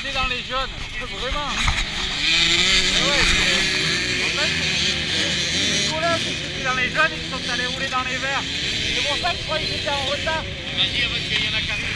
été dans les jeunes. Vraiment. Et ouais, c'est- en fait, les collègues qui étaient dans les jeunes, ils sont allés rouler dans les verts. C'est pour ça que je croyais qu'ils étaient en retard. Vas-y,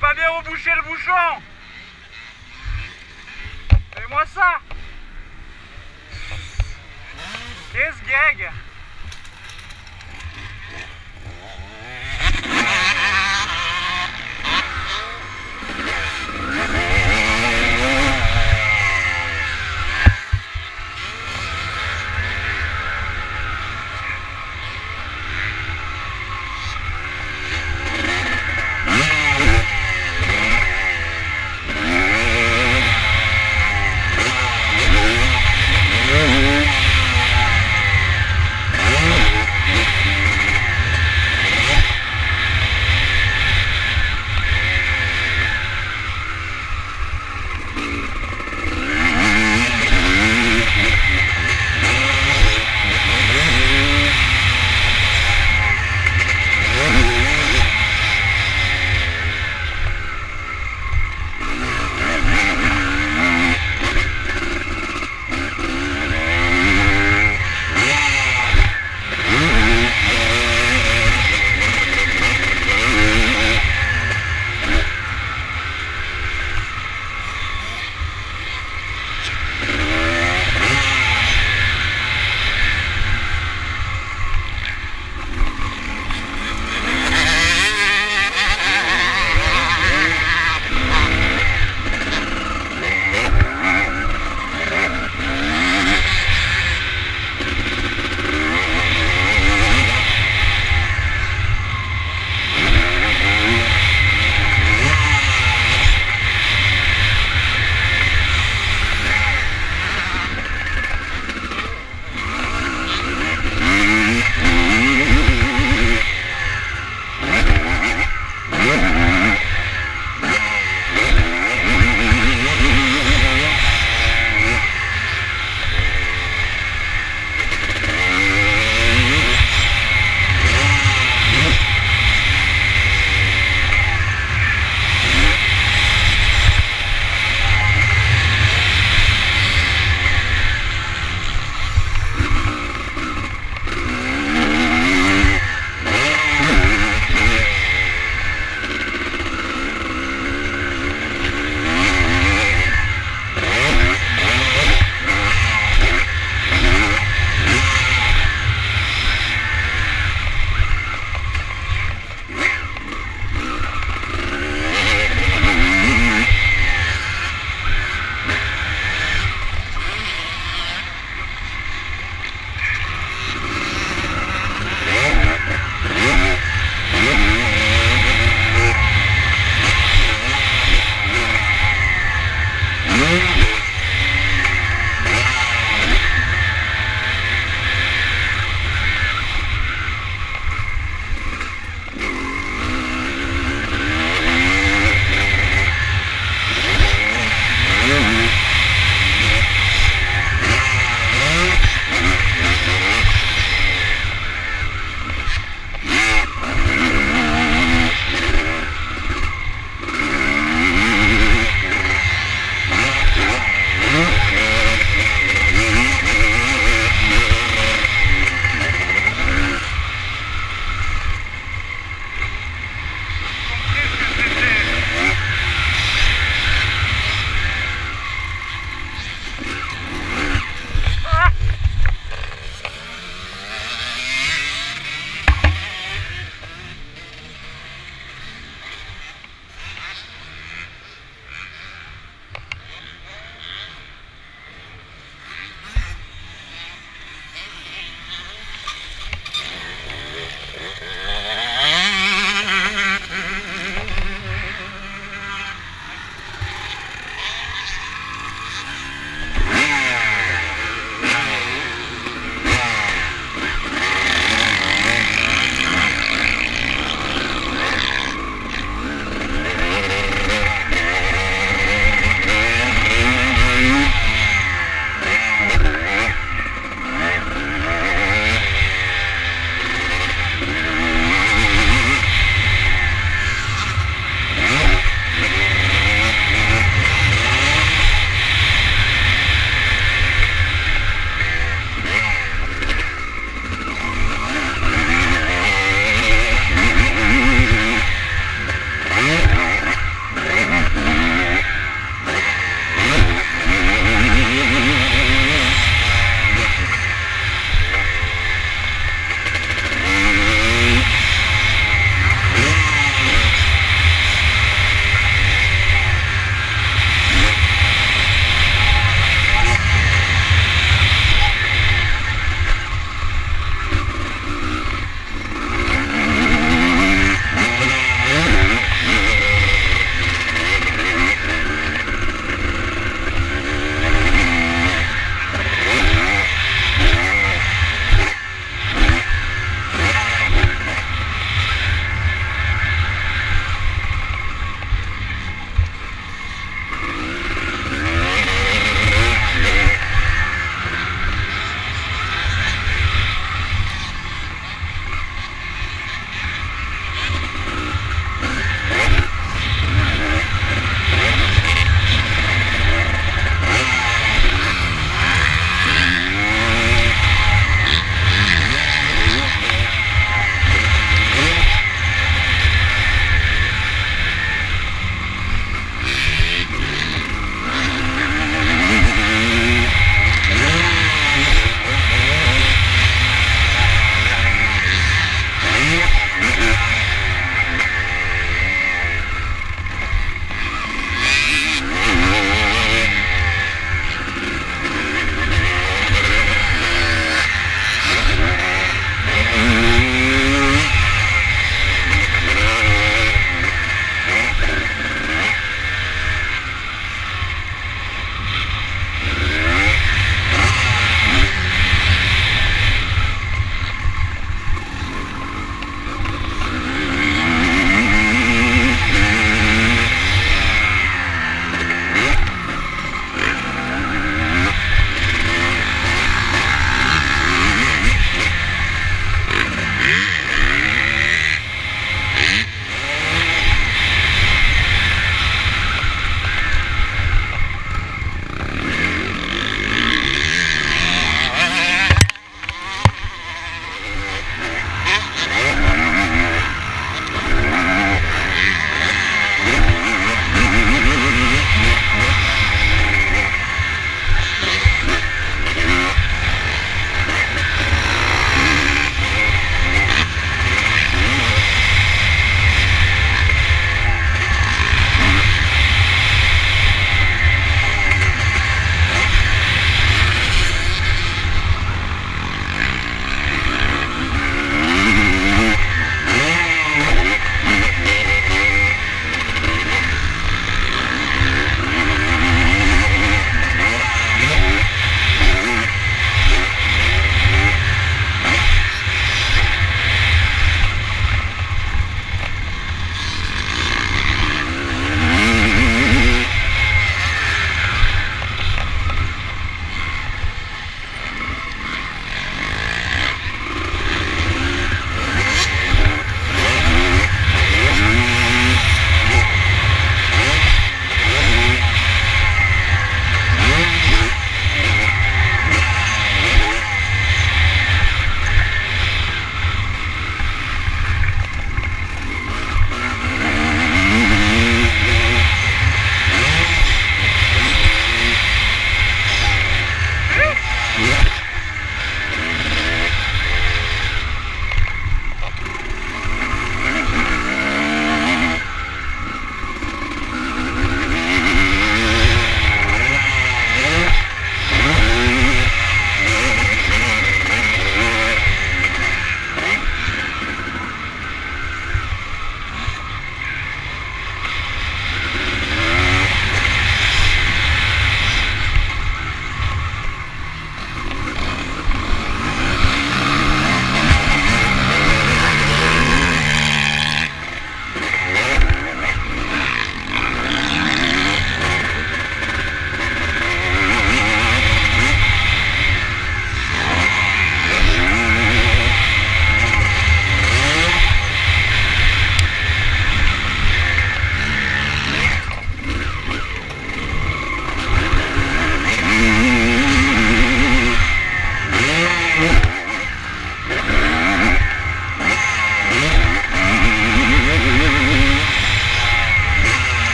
pas bien rebouché le bouchon. Fais-moi ça. Qu'est-ce gag